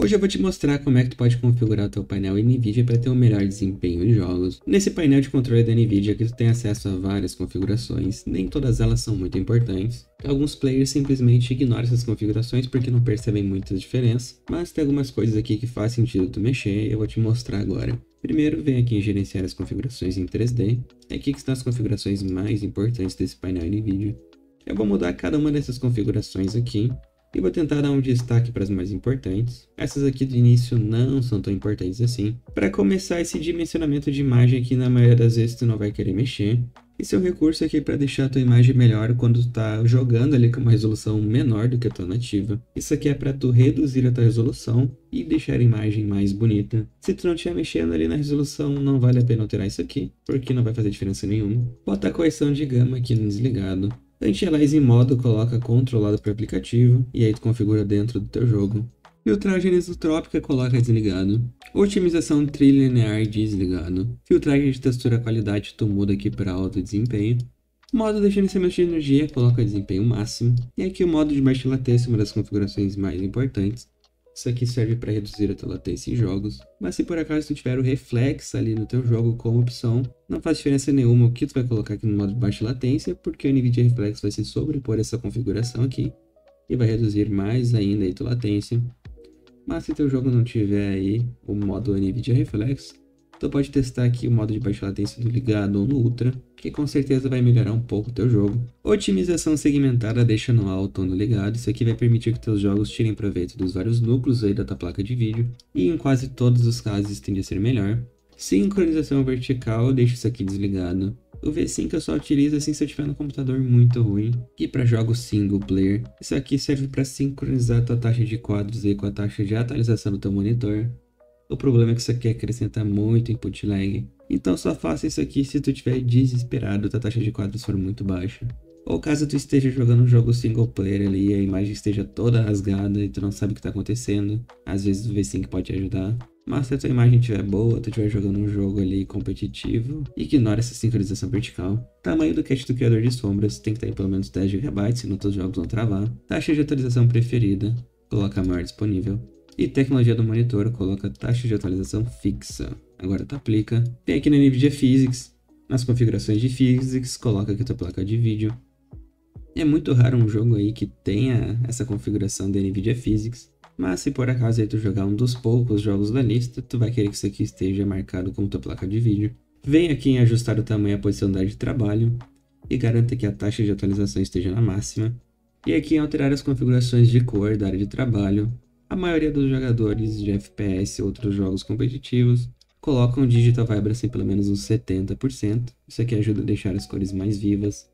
Hoje eu vou te mostrar como é que tu pode configurar o teu painel NVIDIA para ter um melhor desempenho em jogos. Nesse painel de controle da NVIDIA aqui tu tem acesso a várias configurações, nem todas elas são muito importantes. Alguns players simplesmente ignoram essas configurações porque não percebem muita diferença, mas tem algumas coisas aqui que faz sentido tu mexer eu vou te mostrar agora. Primeiro, vem aqui em gerenciar as configurações em 3D. É aqui que estão as configurações mais importantes desse painel NVIDIA. Eu vou mudar cada uma dessas configurações aqui e vou tentar dar um destaque para as mais importantes. Essas aqui do início não são tão importantes assim. Para começar esse dimensionamento de imagem aqui, na maioria das vezes tu não vai querer mexer. Esse é um recurso aqui para deixar a tua imagem melhor quando tu tá jogando ali com uma resolução menor do que a tua nativa. Isso aqui é para tu reduzir a tua resolução e deixar a imagem mais bonita. Se tu não estiver mexendo ali na resolução, não vale a pena alterar isso aqui, porque não vai fazer diferença nenhuma. Bota a correção de gama aqui no desligado. Anti-alias em modo coloca controlado por aplicativo e aí tu configura dentro do teu jogo. Filtragem isotrópica coloca desligado. Otimização trilinear desligado. Filtragem de textura qualidade tu muda aqui para alto desempenho. Modo de gerenciamento de energia coloca desempenho máximo. E aqui o modo de baixa latência, uma das configurações mais importantes. Isso aqui serve para reduzir a tua latência em jogos. Mas se por acaso tu tiver o reflex ali no teu jogo como opção, não faz diferença nenhuma o que tu vai colocar aqui no modo de baixa latência, porque o NVIDIA Reflex vai se sobrepor essa configuração aqui e vai reduzir mais ainda a tua latência. Mas se teu jogo não tiver aí o modo NVIDIA Reflex, Tu pode testar aqui o modo de baixa latência do ligado ou no ultra, que com certeza vai melhorar um pouco o teu jogo. Otimização segmentada deixa no alto ou no ligado, isso aqui vai permitir que teus jogos tirem proveito dos vários núcleos aí da tua placa de vídeo, e em quase todos os casos tende a ser melhor. Sincronização vertical, deixa isso aqui desligado. O V5 eu só utilizo assim se eu tiver no computador muito ruim. E para jogos single player, isso aqui serve para sincronizar a tua taxa de quadros aí com a taxa de atualização do teu monitor. O problema é que isso aqui acrescenta muito input lag. Então só faça isso aqui se tu estiver desesperado, tua taxa de quadros for muito baixa. Ou caso tu esteja jogando um jogo single player ali e a imagem esteja toda rasgada e tu não sabe o que está acontecendo, às vezes o V5 pode ajudar. Mas se a tua imagem estiver boa, tu estiver jogando um jogo ali competitivo, ignora essa sincronização vertical. Tamanho do cache do criador de sombras tem que estar em pelo menos 10 GB, senão teus jogos vão travar. Taxa de atualização preferida, coloca a maior disponível. E tecnologia do monitor coloca taxa de atualização fixa. Agora tu aplica. Tem aqui na NVIDIA Physics. Nas configurações de Physics, coloca aqui tua placa de vídeo. É muito raro um jogo aí que tenha essa configuração da NVIDIA Physics. Mas se por acaso aí tu jogar um dos poucos jogos da lista, tu vai querer que isso aqui esteja marcado como tua placa de vídeo. Vem aqui em ajustar o tamanho e a posição da área de trabalho. E garanta que a taxa de atualização esteja na máxima. E aqui em alterar as configurações de cor da área de trabalho, a maioria dos jogadores de FPS e outros jogos competitivos colocam Digital Vibrance em pelo menos uns 70%. Isso aqui ajuda a deixar as cores mais vivas.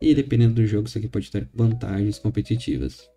E dependendo do jogo, isso aqui pode ter vantagens competitivas.